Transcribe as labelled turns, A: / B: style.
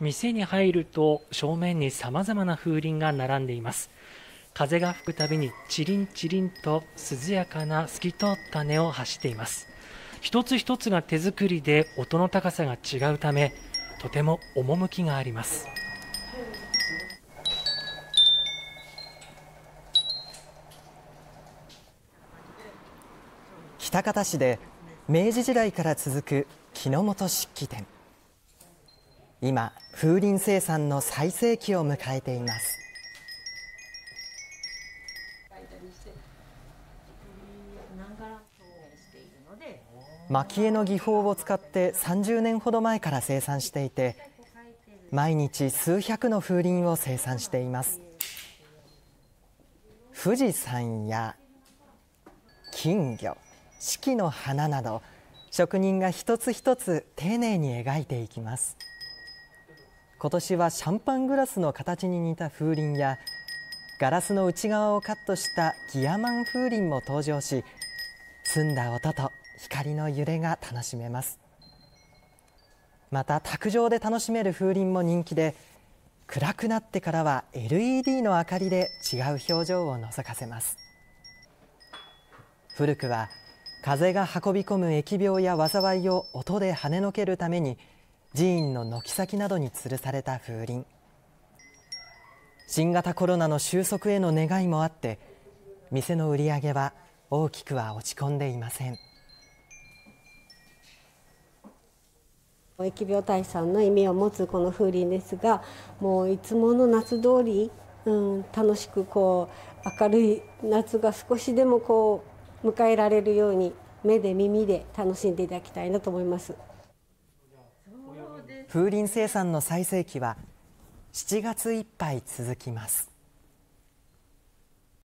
A: 店に入ると正面に様々な風鈴が並んでいます。風が吹くたびにチリンチリンと涼やかな透き通った音を発しています。一つ一つが手作りで音の高さが違うためとても趣があります。
B: 喜多方市で明治時代から続く木の本漆器店。今風鈴生産の最盛期を迎えています。蒔絵の技法を使って30年ほど前から生産していて毎日数百の風鈴を生産しています。富士山や金魚四季の花など職人が一つ一つ丁寧に描いていきます。今年はシャンパングラスの形に似た風鈴やガラスの内側をカットしたギアマン風鈴も登場し澄んだ音と光の揺れが楽しめます。また卓上で楽しめる風鈴も人気で暗くなってからは LED の明かりで違う表情を覗かせます。古くは風が運び込む疫病や災いを音で跳ねのけるために寺院の軒先などに吊るされた風鈴新型コロナの収束への願いもあって店の売り上げは大きくは落ち込んでいません。
C: 疫病退散の意味を持つこの風鈴ですがもういつもの夏通り、うん、楽しくこう明るい夏が少しでもこう迎えられるように目で耳で楽しんでいただきたいなと思います
B: 風鈴生産の最盛期は7月いっぱい続きます。